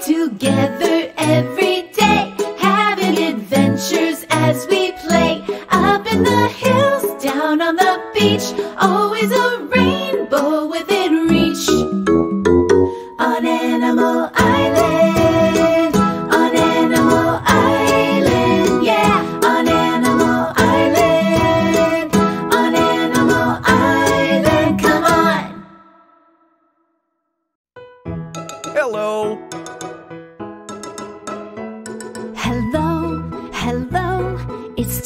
together every day, having adventures as we play. Up in the hills, down on the beach, always a rainbow within reach. On Animal Island, on Animal Island, yeah, on Animal Island, on Animal Island, come on. Hello,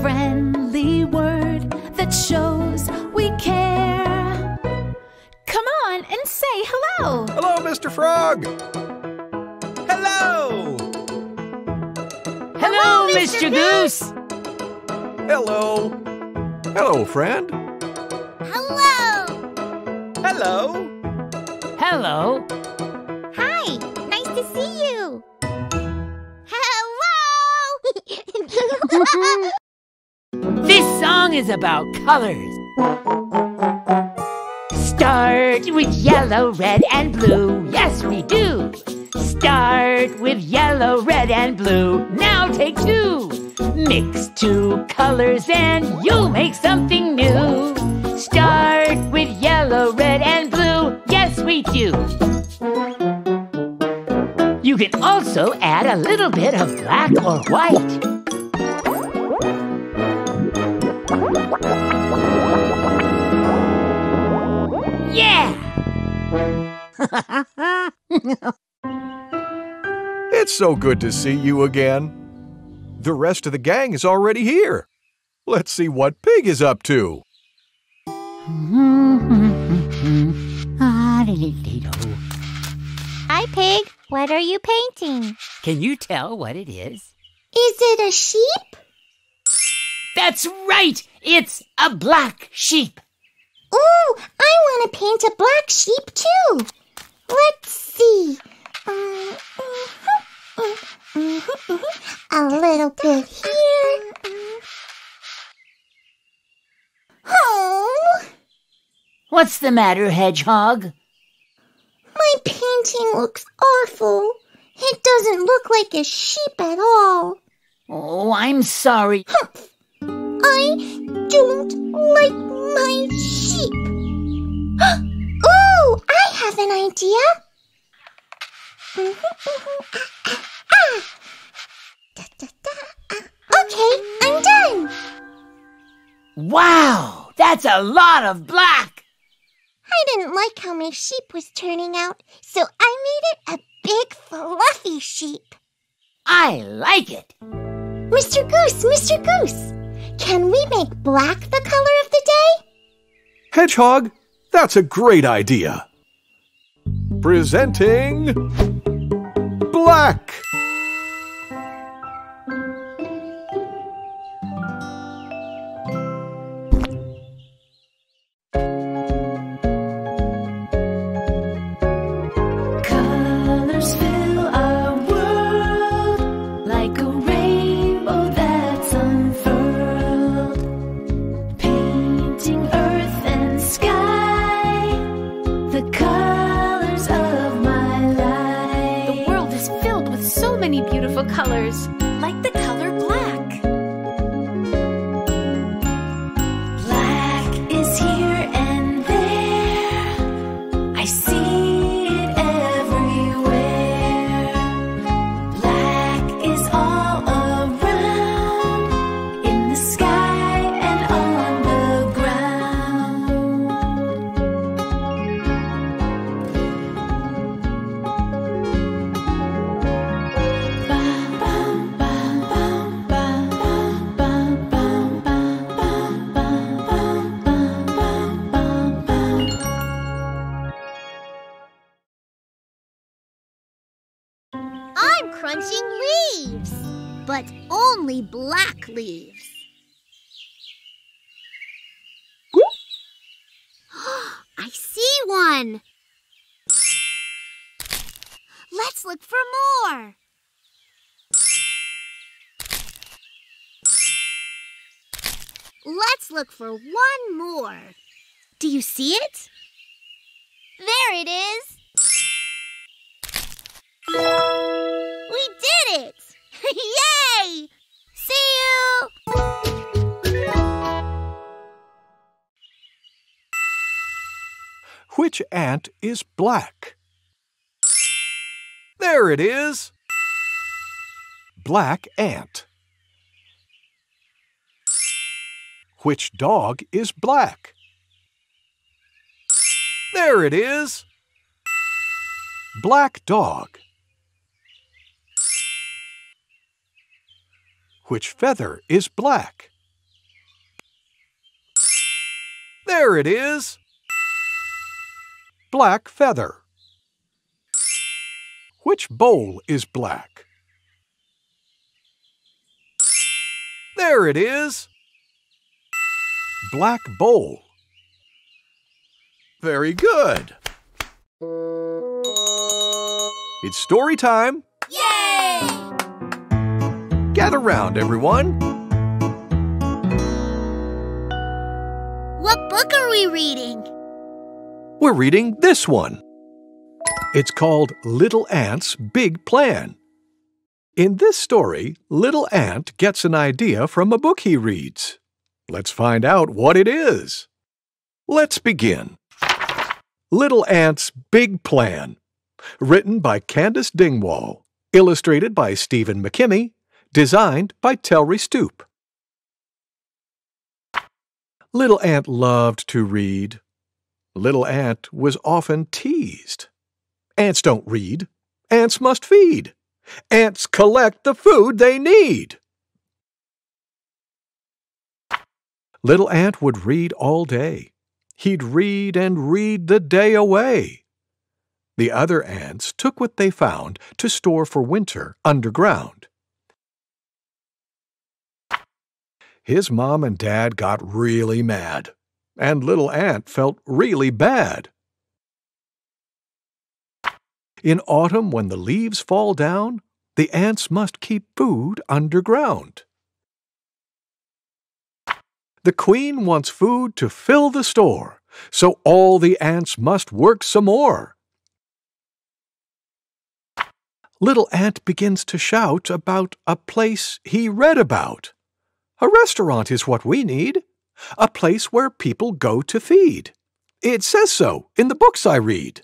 friendly word that shows we care. Come on and say hello. Hello, Mr. Frog. Hello. Hello, Mr. Goose. Hello. Hello, friend. Hello. Hello. Hello. Hi. Nice to see you. Hello. Song is about colors. Start with yellow, red, and blue. Yes, we do. Start with yellow, red, and blue. Now take two. Mix two colors and you'll make something new. Start with yellow, red, and blue. Yes, we do. You can also add a little bit of black or white. Yeah! It's so good to see you again. The rest of the gang is already here. Let's see what Pig is up to. Hi, Pig. What are you painting? Can you tell what it is? Is it a sheep? That's right! It's a black sheep. Ooh, I want to paint a black sheep too. Let's see. Um, mhm, mhm, mhm. A little bit here. Oh, What's the matter, Hedgehog? my painting looks awful. It doesn't look like a sheep at all. Oh, I'm sorry. Humph. I don't like my sheep. Ooh, I have an idea. Ah, ah, ah. Da, da, da. Okay, I'm done. Wow, that's a lot of black. I didn't like how my sheep was turning out, so I made it a big fluffy sheep. I like it. Mr. Goose, Mr. Goose, can we make black the color of the day? Hedgehog, that's a great idea. Presenting Black. See crunching leaves, but only black leaves. I see one. Let's look for more. Let's look for one more. Do you see it? There it is. We did it! Yay! See you! Which ant is black? There it is! Black ant. Which dog is black? There it is! Black dog. Which feather is black? There it is! Black feather. Which bowl is black? There it is! Black bowl. Very good. It's story time. Yay! Gather round, everyone. What book are we reading? We're reading this one. It's called Little Ant's Big Plan. In this story, Little Ant gets an idea from a book he reads. Let's find out what it is. Let's begin. Little Ant's Big Plan. Written by Candace Dingwall. Illustrated by Stephen McKimmey. Designed by Telry Stoop. Little Ant loved to read. Little Ant was often teased. Ants don't read. Ants must feed. Ants collect the food they need. Little Ant would read all day. He'd read and read the day away. The other ants took what they found to store for winter underground. His mom and dad got really mad, and Little Ant felt really bad. In autumn, when the leaves fall down, the ants must keep food underground. The queen wants food to fill the store, so all the ants must work some more. Little Ant begins to shout about a place he read about. A restaurant is what we need, a place where people go to feed. It says so in the books I read.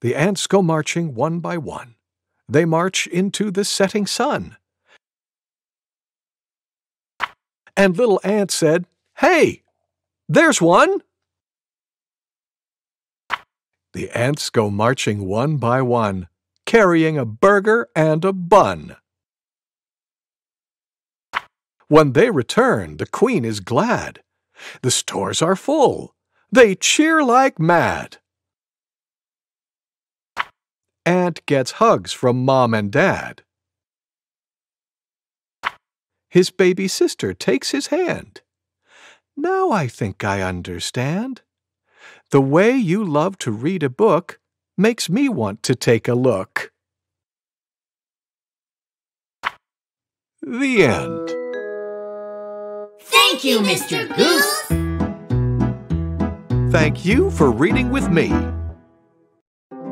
The ants go marching one by one. They march into the setting sun. And little ant said, Hey, there's one! The ants go marching one by one, carrying a burger and a bun. When they return, the queen is glad. The stores are full. They cheer like mad. Ant gets hugs from mom and dad. His baby sister takes his hand. Now I think I understand. The way you love to read a book makes me want to take a look. The end. Thank you, Mr. Goose. Thank you for reading with me.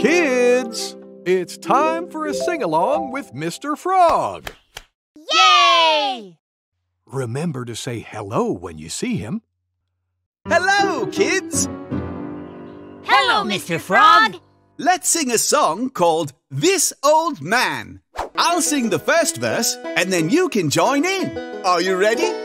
Kids, it's time for a sing along with Mr. Frog. Yay! Remember to say hello when you see him. Hello, kids! Hello, Mr. Frog. Let's sing a song called This Old Man. I'll sing the first verse and then you can join in. Are you ready?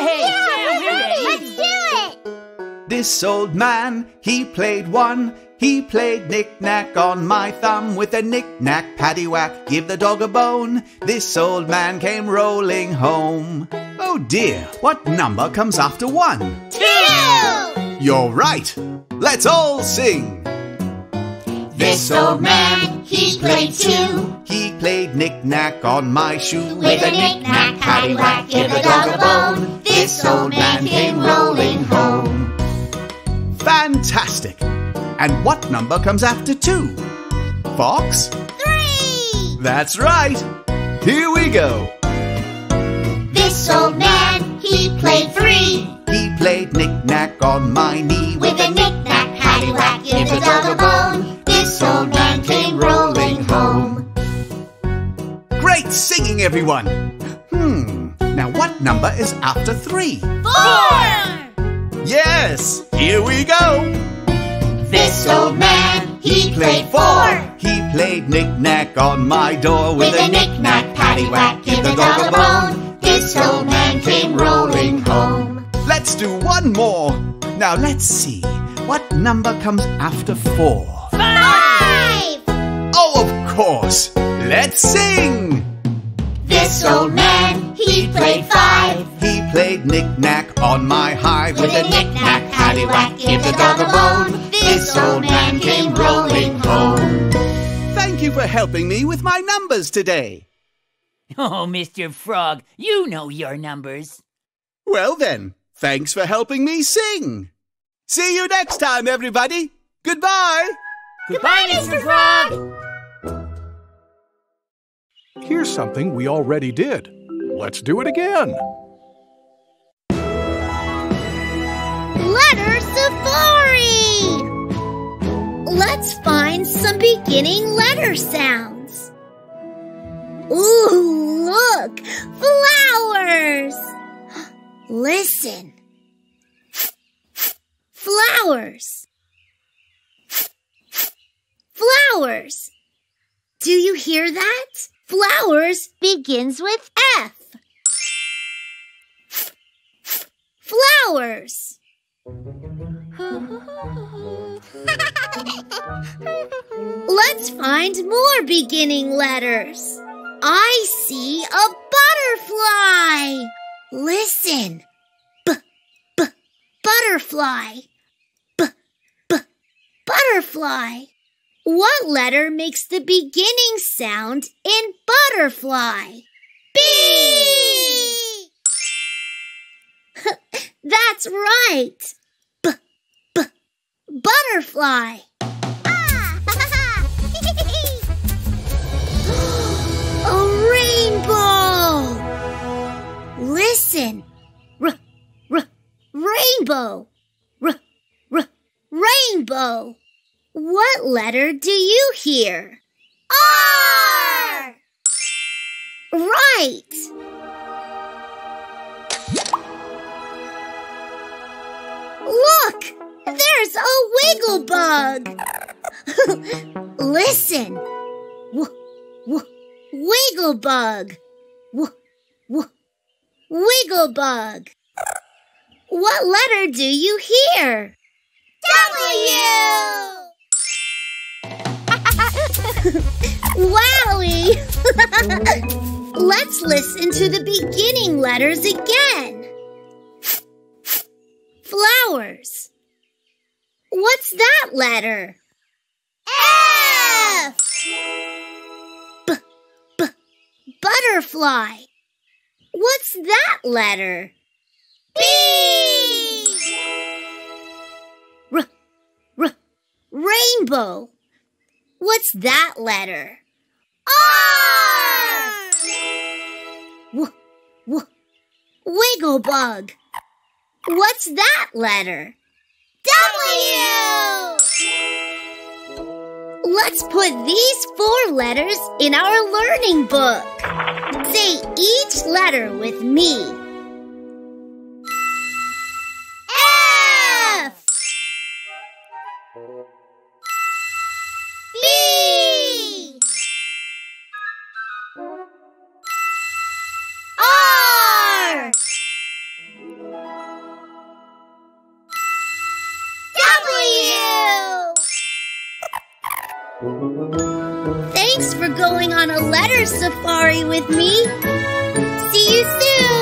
Yeah! yeah, we're ready. Let's do it! This old man, he played one. He played knick-knack on my thumb with a knick-knack paddywhack. Give the dog a bone. This old man came rolling home. Oh dear, what number comes after one? Two! You're right. Let's all sing. This old man, he played two. He played knick-knack on my shoe. With a knick-knack, paddywhack, give the dog a bone. This old man came rolling home. Fantastic! And what number comes after two? Fox? Three! That's right! Here we go! This old man, he played three. He played knick-knack on my knee. With a knick-knack, paddywhack, give the dog a bone. This old rolling home. Great singing, everyone! Hmm, now what number is after three? Four! Yes! Here we go! This old man, he played four. He played knick-knack on my door With a knick-knack, paddywhack, give the dog a bone. This old man came rolling home. Let's do one more. Now let's see. What number comes after four? Five! Of course. Let's sing. This old man, he played five. He played knick-knack on my hive With a knick-knack, paddywhack, give the dog a bone. This old man came rolling home. Thank you for helping me with my numbers today. Oh, Mr. Frog, you know your numbers. Well then, thanks for helping me sing. See you next time, everybody. Goodbye. Goodbye, Mr. Frog! Here's something we already did. Let's do it again. Letter Safari! Let's find some beginning letter sounds. Ooh, look! Flowers! Listen. Flowers. Flowers. Do you hear that? Flowers begins with F. Flowers. Let's find more beginning letters. I see a butterfly. Listen. B, b, butterfly. B, b, butterfly. What letter makes the beginning sound in butterfly? B! That's right. B, b, butterfly. A rainbow. Listen. R, r, rainbow. R, r, rainbow. What letter do you hear? R! Right. Look! There's a wiggle bug! Listen! W- w- wiggle bug! W- w- wiggle bug! What letter do you hear? W! Wowie! Let's listen to the beginning letters again. Flowers. What's that letter? F! B, b, butterfly. What's that letter? B! R, r, rainbow. What's that letter? R! W, w, wiggle bug. What's that letter? W! Let's put these four letters in our learning book. Say each letter with me. Thanks for going on a letter safari with me. See you soon.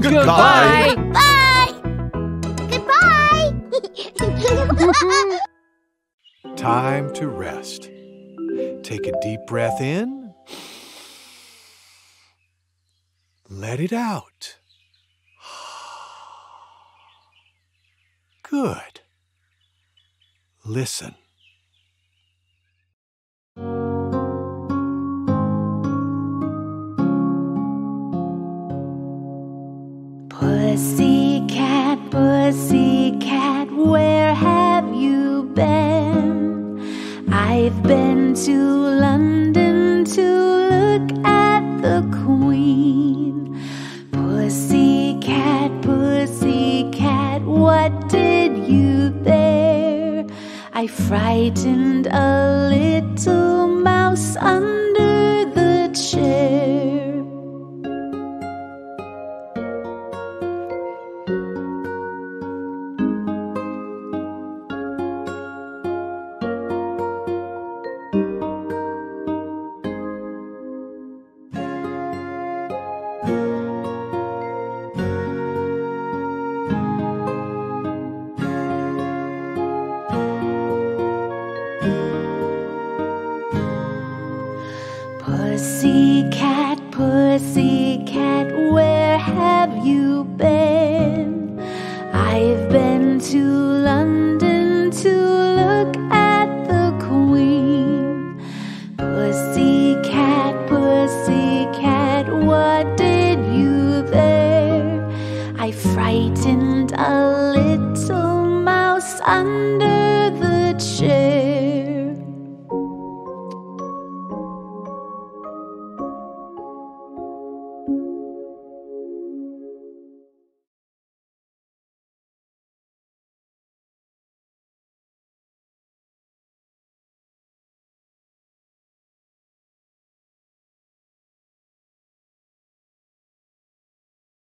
Goodbye. Bye! Goodbye! Time to rest. Take a deep breath in. Let it out. Good. Listen. Pussycat, pussycat, where have you been? I've been to London to look at the Queen. Pussycat, pussycat, what did you there? I frightened a little